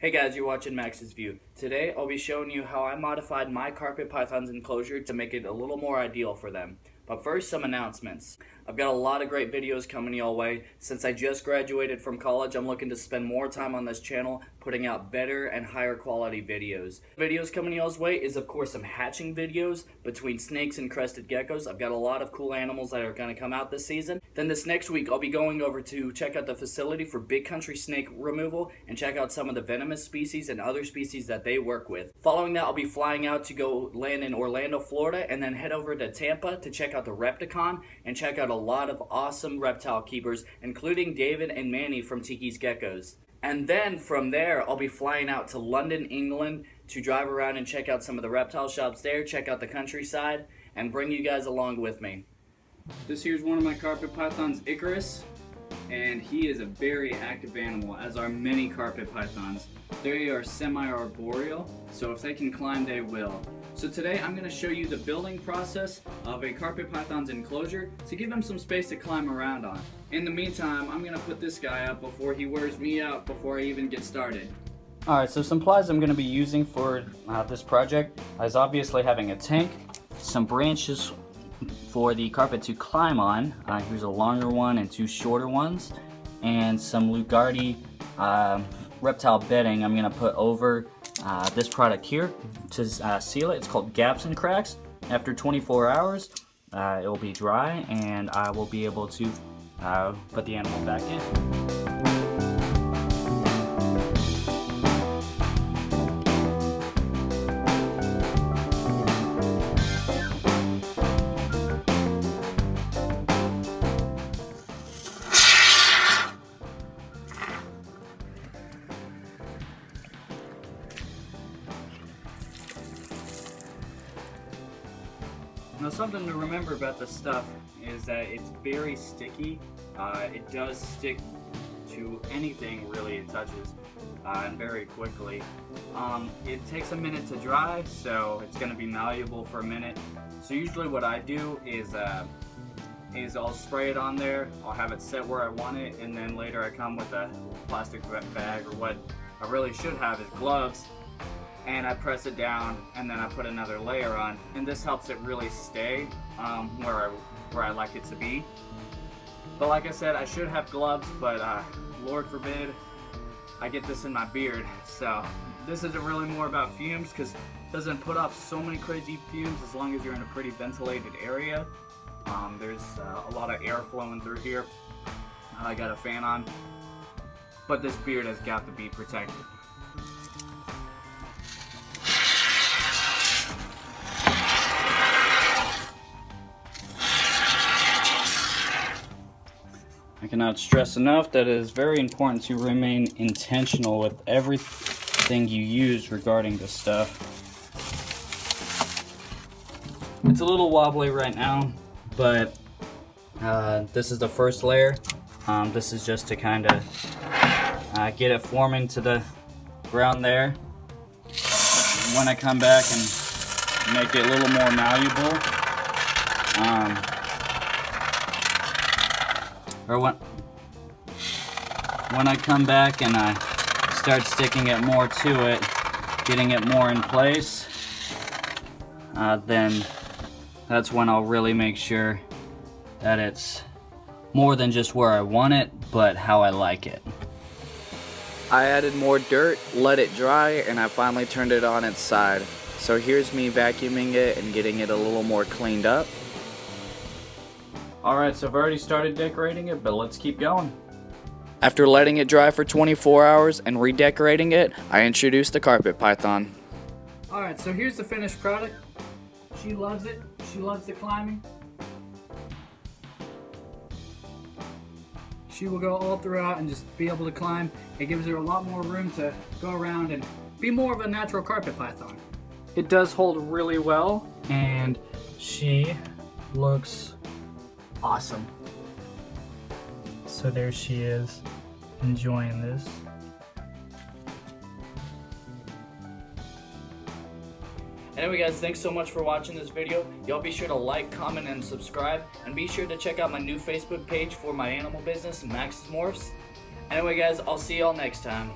Hey guys, you're watching Max's View. Today I'll be showing you how I modified my carpet python's enclosure to make it a little more ideal for them. But first, some announcements. I've got a lot of great videos coming your way. Since I just graduated from college, I'm looking to spend more time on this channel, putting out better and higher quality videos. Videos coming y'all's way is of course some hatching videos between snakes and crested geckos. I've got a lot of cool animals that are going to come out this season. Then this next week, I'll be going over to check out the facility for big country snake removal and check out some of the venomous species and other species that they work with. Following that, I'll be flying out to go land in Orlando, Florida, and then head over to Tampa to check out the Repticon and check out a lot of awesome reptile keepers, including David and Manny from Tiki's Geckos. And then from there, I'll be flying out to London, England to drive around and check out some of the reptile shops there, check out the countryside, and bring you guys along with me. This here's one of my carpet pythons, Icarus, and he is a very active animal, as are many carpet pythons. They are semi-arboreal, so if they can climb, they will. So today I'm going to show you the building process of a carpet python's enclosure to give him some space to climb around on. In the meantime, I'm going to put this guy up before he wears me out before I even get started. Alright, so some supplies I'm going to be using for uh, this project is obviously having a tank, some branches for the carpet to climb on. Uh, here's a longer one and two shorter ones, and some Lugarti uh, reptile bedding I'm to put over uh, this product here to uh, seal it. It's called Gaps and Cracks. After 24 hours, uh, it will be dry and I will be able to uh, put the animal back in. Now something to remember about this stuff is that it's very sticky. Uh, it does stick to anything really it touches uh, and very quickly. Um, it takes a minute to dry so it's going to be malleable for a minute. So usually what I do is uh, is I'll spray it on there, I'll have it set where I want it and then later I come with a plastic bag or what I really should have is gloves and I press it down and then I put another layer on and this helps it really stay um, where, I, where I like it to be. But like I said, I should have gloves, but uh, Lord forbid I get this in my beard. So this isn't really more about fumes because it doesn't put off so many crazy fumes as long as you're in a pretty ventilated area. Um, there's uh, a lot of air flowing through here. I got a fan on, but this beard has got to be protected. I cannot stress enough that it is very important to remain intentional with everything you use regarding this stuff. It's a little wobbly right now, but uh, this is the first layer. Um, this is just to kind of uh, get it forming to the ground there. When I come back and make it a little more malleable, um, or when when I come back and I start sticking it more to it, getting it more in place, uh, then that's when I'll really make sure that it's more than just where I want it, but how I like it. I added more dirt, let it dry, and I finally turned it on its side. So here's me vacuuming it and getting it a little more cleaned up. Alright, so I've already started decorating it, but let's keep going. After letting it dry for 24 hours and redecorating it, I introduced the carpet python. Alright, so here's the finished product. She loves it. She loves the climbing. She will go all throughout and just be able to climb. It gives her a lot more room to go around and be more of a natural carpet python. It does hold really well, and she looks awesome. So there she is, enjoying this. Anyway guys, thanks so much for watching this video. Y'all be sure to like, comment, and subscribe. And be sure to check out my new Facebook page for my animal business, Max's Morphs. Anyway guys, I'll see y'all next time.